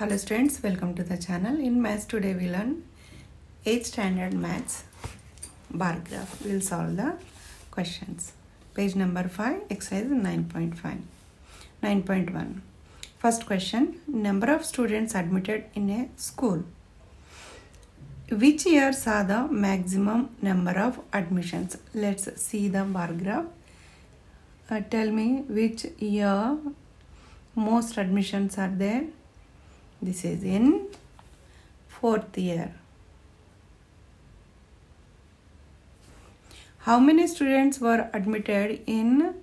Hello students, welcome to the channel. In maths today we learn 8th standard maths bar graph. We will solve the questions. Page number 5, exercise 9.5. 9.1. First question, number of students admitted in a school. Which year saw the maximum number of admissions? Let's see the bar graph. Uh, tell me which year most admissions are there. This is in fourth year. How many students were admitted in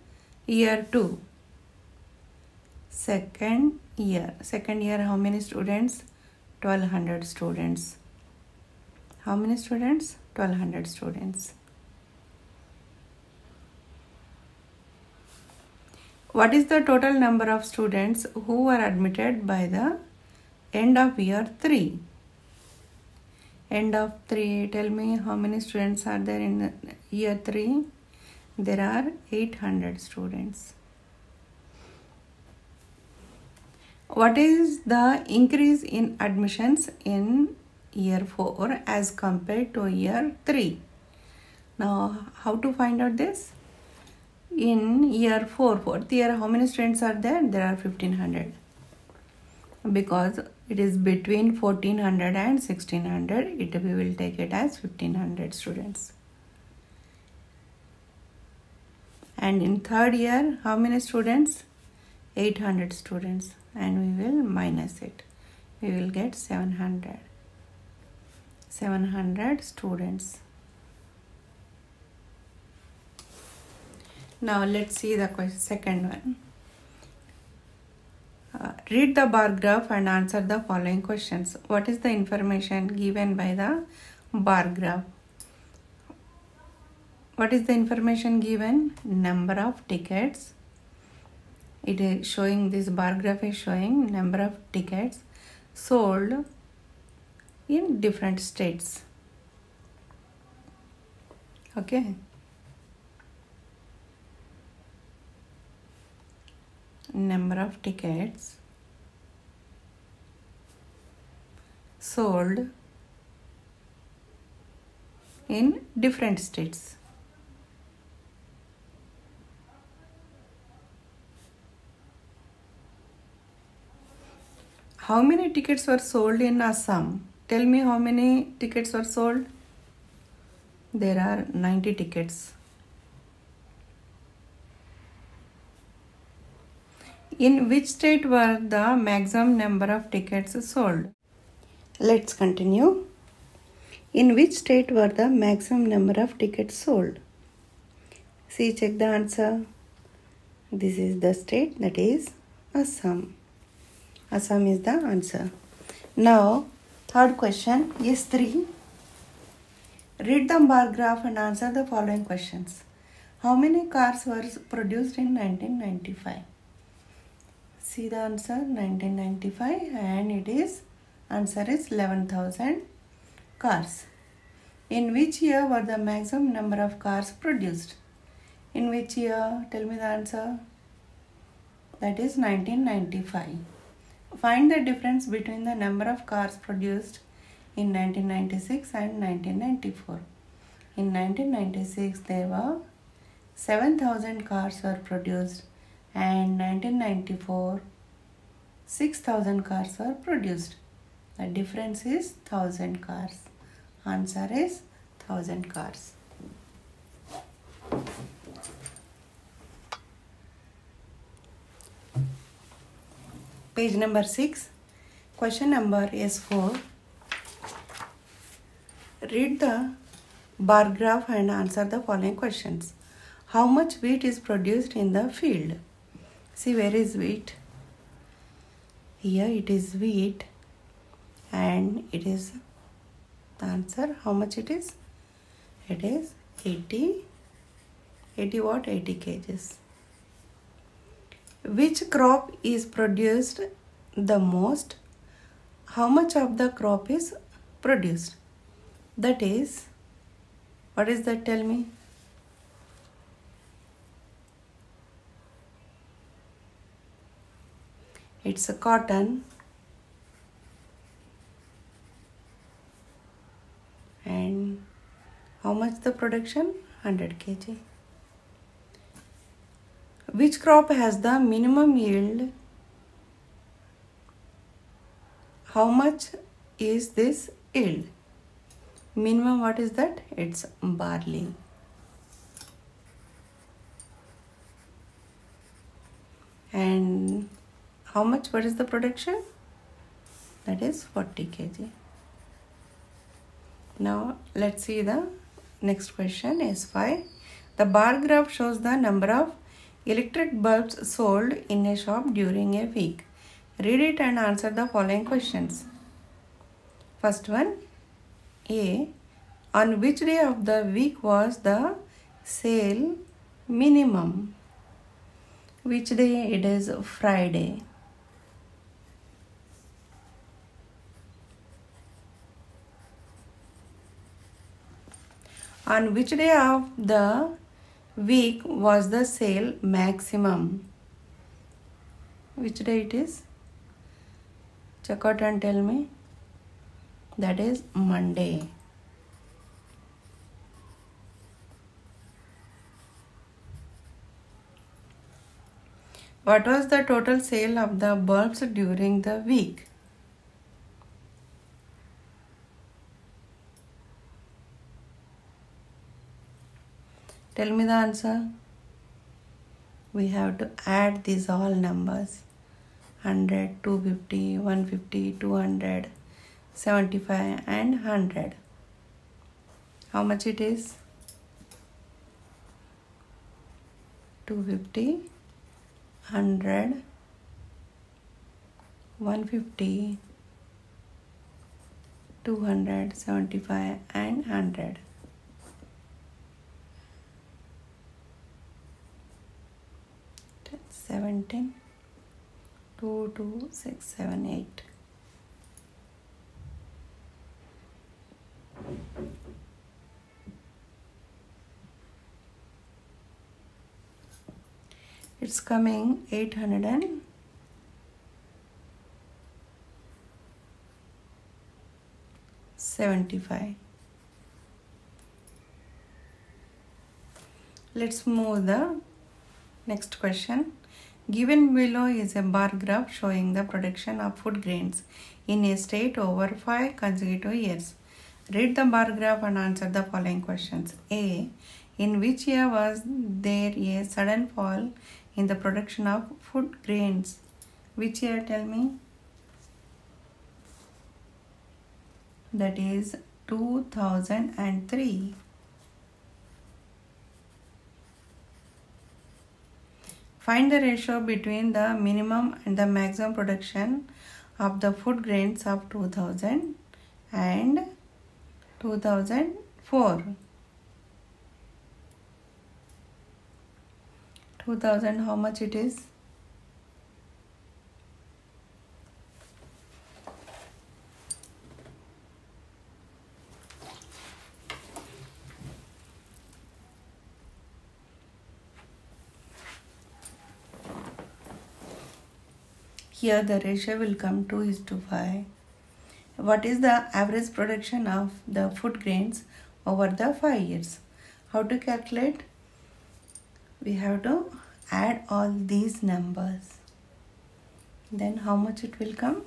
year 2? Second year. Second year, how many students? 1200 students. How many students? 1200 students. What is the total number of students who were admitted by the end of year 3? End of 3, tell me how many students are there in year 3? There are 800 students. What is the increase in admissions in year 4 as compared to year 3? Now, how to find out this? In year 4, fourth year, how many students are there? There are 1500 because it is between 1400 and 1600 it we will take it as 1500 students. And in third year how many students? 800 students. And we will minus it. We will get 700 700 students. Now let's see the second one uh, read the bar graph and answer the following questions. What is the information given by the bar graph? What is the information given? Number of tickets. It is showing this bar graph is showing number of tickets sold in different states. Okay. Number of tickets sold in different states. How many tickets were sold in Assam? Tell me how many tickets were sold? There are 90 tickets. In which state were the maximum number of tickets sold? Let's continue. In which state were the maximum number of tickets sold? See, check the answer. This is the state that is Assam. Assam is the answer. Now, third question is 3. Read the bar graph and answer the following questions. How many cars were produced in 1995? See the answer 1995 and it is answer is 11000 cars. In which year were the maximum number of cars produced? In which year? Tell me the answer. That is 1995 find the difference between the number of cars produced in 1996 and 1994 in 1996 there were 7000 cars were produced and 1994 6000 cars were produced. The difference is 1000 cars. Answer is 1000 cars. Page number 6 question number is 4 read the bar graph and answer the following questions. How much wheat is produced in the field see where is wheat? Here it is wheat. And it is the answer how much it is? It is 80 80 what? 80 kgs which crop is produced the most? How much of the crop is produced? That is what is that? Tell me it's a cotton. And how much the production? 100 kg. Which crop has the minimum yield? How much is this yield? Minimum what is that? It's barley. How much? What is the production? That is 40 kg. Now let's see the next question S5. The bar graph shows the number of electric bulbs sold in a shop during a week. Read it and answer the following questions. First one A. On which day of the week was the sale minimum? Which day? It is Friday. On which day of the week was the sale maximum? Which day it is? Check out and tell me. That is Monday. What was the total sale of the bulbs during the week? Tell me the answer. We have to add these all numbers 100, 250, 150, 200, 75, and 100. How much it is? 250, 100, 150, 200, 75, and 100. 17 2 2 6 7 8 it's coming 800 and Seventy-five. Let's move the next question. Given below is a bar graph showing the production of food grains in a state over 5 consecutive years. Read the bar graph and answer the following questions. A. In which year was there a sudden fall in the production of food grains? Which year tell me? That is 2003. Find the ratio between the minimum and the maximum production of the food grains of 2000 and 2004. 2000 how much it is? Here the ratio will come 2 is to 5. What is the average production of the food grains over the 5 years? How to calculate? We have to add all these numbers. Then how much it will come?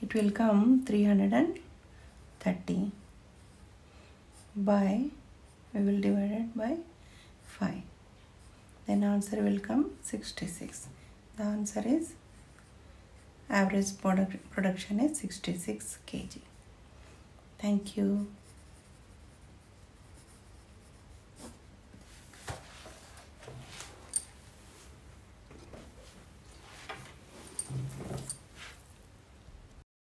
It will come 330 by we will divide it by 5 then answer will come 66 the answer is average product production is 66 kg thank you